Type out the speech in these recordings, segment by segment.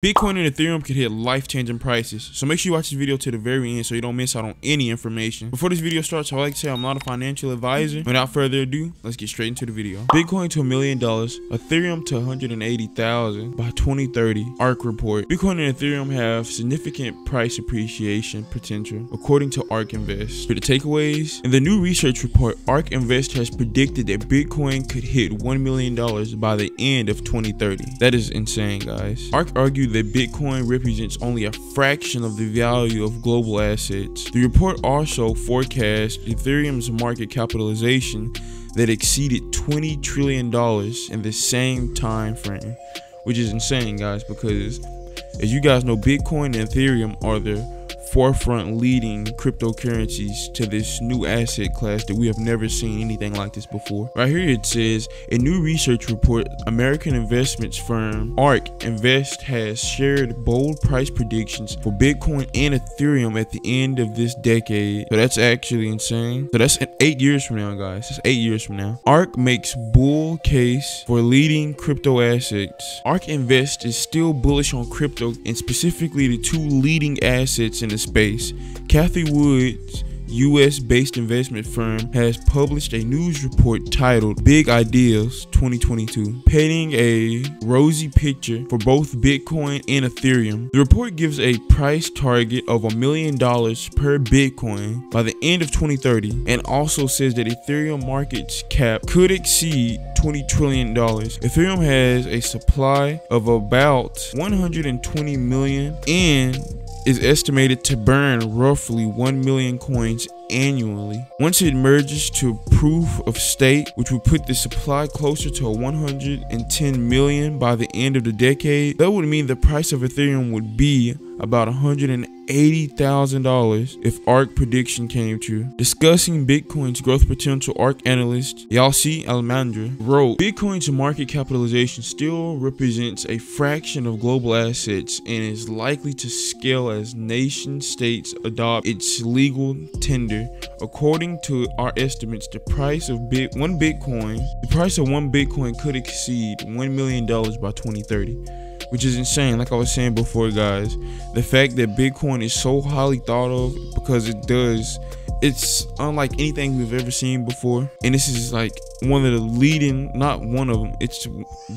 Bitcoin and Ethereum could hit life-changing prices, so make sure you watch this video to the very end so you don't miss out on any information. Before this video starts, I would like to say I'm not a financial advisor. Without further ado, let's get straight into the video. Bitcoin to a million dollars, Ethereum to 180,000 by 2030, ARK report. Bitcoin and Ethereum have significant price appreciation potential, according to ARK Invest. For the takeaways, in the new research report, ARK Invest has predicted that Bitcoin could hit $1 million by the end of 2030. That is insane, guys. ARK argued that Bitcoin represents only a fraction of the value of global assets. The report also forecast Ethereum's market capitalization that exceeded $20 trillion in the same time frame, which is insane, guys, because as you guys know, Bitcoin and Ethereum are the forefront leading cryptocurrencies to this new asset class that we have never seen anything like this before. Right here it says a new research report, American investments firm ARK Invest has shared bold price predictions for Bitcoin and Ethereum at the end of this decade. So that's actually insane. So that's eight years from now, guys. That's eight years from now. ARK makes bull case for leading crypto assets. ARK Invest is still bullish on crypto and specifically the two leading assets in the space. Cathie Wood's US based investment firm has published a news report titled Big Ideas 2022, painting a rosy picture for both Bitcoin and Ethereum. The report gives a price target of a million dollars per Bitcoin by the end of 2030 and also says that Ethereum market cap could exceed $20 trillion. Ethereum has a supply of about 120 million and is estimated to burn roughly 1 million coins annually. Once it merges to proof of stake, which would put the supply closer to 110 million by the end of the decade, that would mean the price of Ethereum would be about $180,000 if ARK prediction came true. Discussing Bitcoin's growth potential, ARK analyst Yassine Elmandjra wrote, Bitcoin's market capitalization still represents a fraction of global assets and is likely to scale as nation states adopt its legal tender. According to our estimates, the price of bit one Bitcoin, the price of one Bitcoin could exceed $1 million by 2030 which is insane. Like I was saying before, guys, the fact that Bitcoin is so highly thought of because it does, it's unlike anything we've ever seen before. And this is like one of the leading, not one of them, it's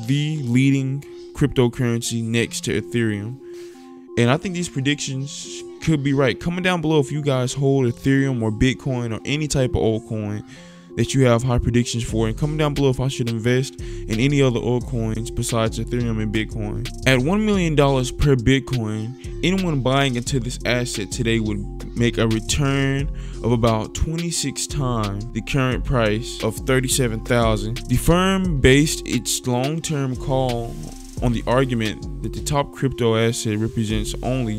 the leading cryptocurrency next to Ethereum. And I think these predictions could be right. Comment down below if you guys hold Ethereum or Bitcoin or any type of altcoin that you have high predictions for and comment down below if I should invest in any other altcoins besides Ethereum and Bitcoin. At $1 million per Bitcoin, anyone buying into this asset today would make a return of about 26 times the current price of 37,000. The firm based its long-term call on the argument that the top crypto asset represents only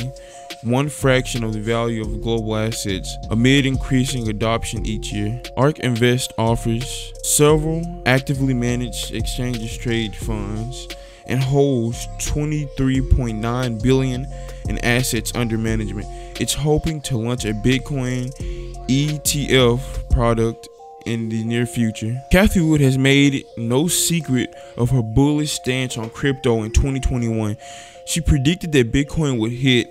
one fraction of the value of global assets amid increasing adoption each year. ARK Invest offers several actively managed exchanges trade funds and holds 23.9 billion in assets under management. It's hoping to launch a Bitcoin ETF product in the near future. Cathie Wood has made no secret of her bullish stance on crypto in 2021. She predicted that Bitcoin would hit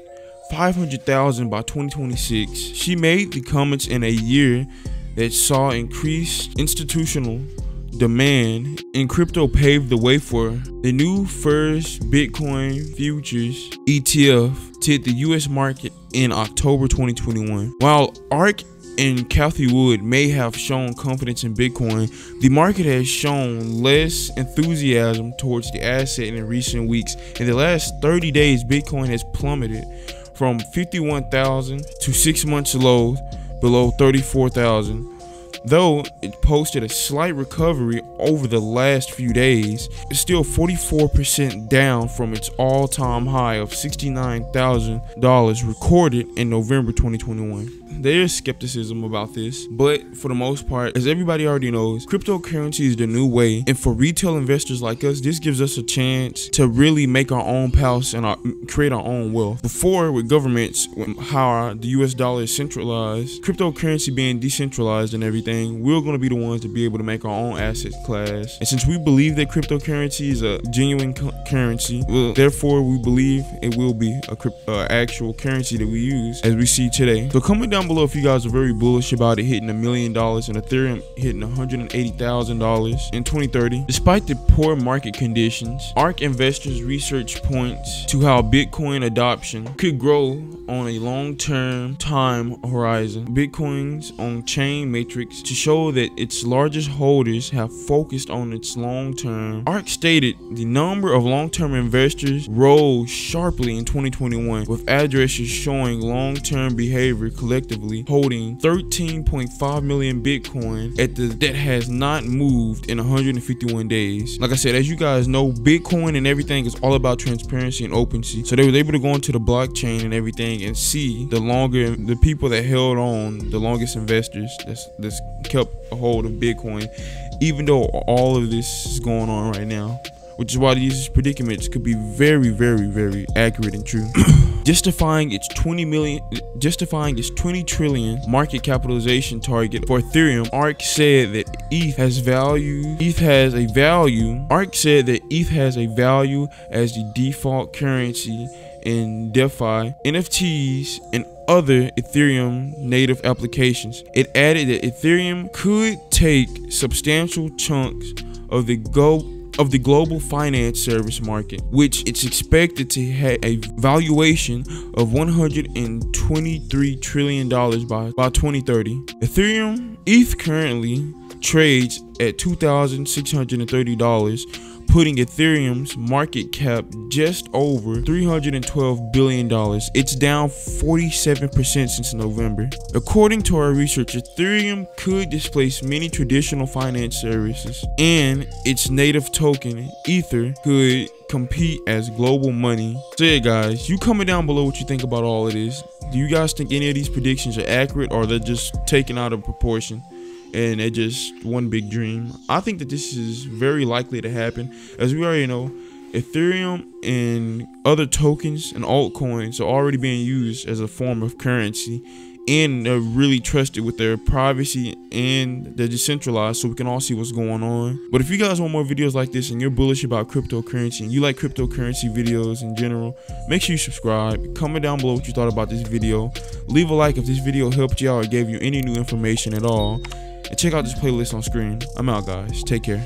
500,000 by 2026. She made the comments in a year that saw increased institutional demand and crypto paved the way for the new first Bitcoin futures ETF to hit the US market in October 2021. While ARK and Cathie Wood may have shown confidence in Bitcoin, the market has shown less enthusiasm towards the asset in recent weeks. In the last 30 days, Bitcoin has plummeted from 51,000 to six months low below 34,000. Though it posted a slight recovery over the last few days, it's still 44% down from its all time high of $69,000 recorded in November 2021. there is skepticism about this, but for the most part, as everybody already knows, cryptocurrency is the new way. And for retail investors like us, this gives us a chance to really make our own house and our, create our own wealth. Before, with governments, how the US dollar is centralized, cryptocurrency being decentralized and everything, we're going to be the ones to be able to make our own asset class. And since we believe that cryptocurrency is a genuine currency, well, therefore we believe it will be a uh, actual currency that we use as we see today. So comment down below if you guys are very bullish about it hitting a million dollars and Ethereum hitting $180,000 in 2030. Despite the poor market conditions, ARK Investors research points to how Bitcoin adoption could grow on a long-term time horizon. Bitcoin's on-chain matrix to show that its largest holders have focused on its long-term. ARK stated the number of long-term investors rose sharply in 2021 with addresses showing long-term behavior collectively holding 13.5 million Bitcoin at the that has not moved in 151 days. Like I said, as you guys know, Bitcoin and everything is all about transparency and openness. So they were able to go into the blockchain and everything and see the longer the people that held on, the longest investors that's that's kept a hold of Bitcoin, even though all of this is going on right now which is why these predicaments could be very, very, very accurate and true. justifying its 20 million, justifying its 20 trillion market capitalization target for Ethereum, ARK said that ETH has value. ETH has a value. ARK said that ETH has a value as the default currency in DeFi, NFTs, and other Ethereum native applications. It added that Ethereum could take substantial chunks of the go of the global finance service market, which it's expected to have a valuation of 123 trillion dollars by by 2030. Ethereum ETH currently trades at $2,630 putting Ethereum's market cap just over $312 billion. It's down 47% since November. According to our research, Ethereum could displace many traditional finance services, and its native token, Ether, could compete as global money. So yeah guys, you comment down below what you think about all of this. Do you guys think any of these predictions are accurate or they're just taken out of proportion? And it just one big dream. I think that this is very likely to happen. As we already know, Ethereum and other tokens and altcoins are already being used as a form of currency and they're really trusted with their privacy and they're decentralized so we can all see what's going on. But if you guys want more videos like this and you're bullish about cryptocurrency and you like cryptocurrency videos in general, make sure you subscribe. Comment down below what you thought about this video. Leave a like if this video helped you out or gave you any new information at all. And check out this playlist on screen. I'm out, guys. Take care.